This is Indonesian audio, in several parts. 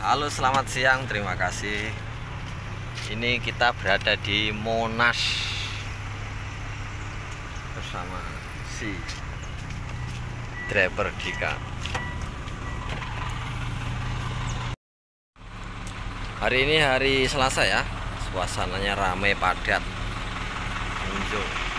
Halo selamat siang. Terima kasih. Ini kita berada di Monas Bersama si driver Dika. Hari ini hari Selasa ya. Suasananya ramai padat. Pengunjung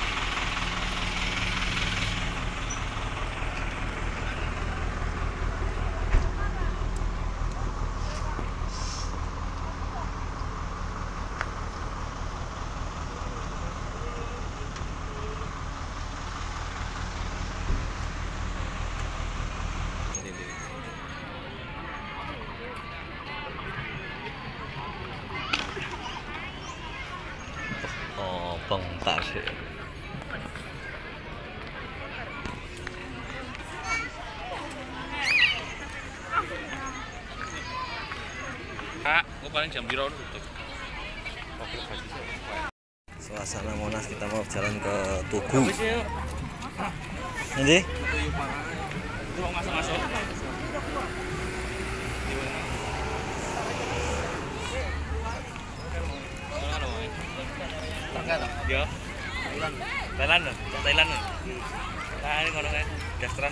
paling jam biru tutup. Suasana Monas kita mau jalan ke Tugu. Ya, Nanti itu mau masuk-masuk. Ya. Thailand Thailand loh. Nah, ini gastran.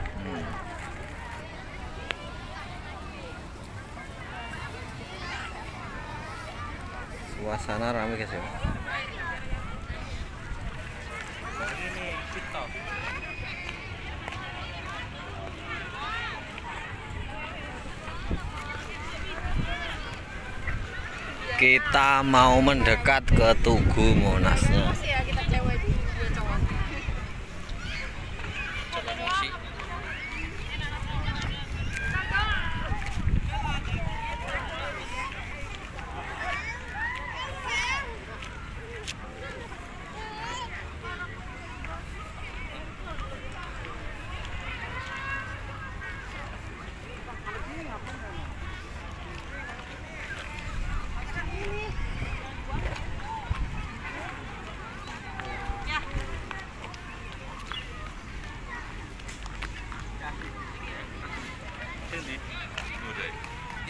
Suasana ramai guys ya. Kita mau mendekat ke Tugu Monasnya.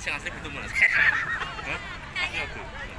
我讲随便都冇人。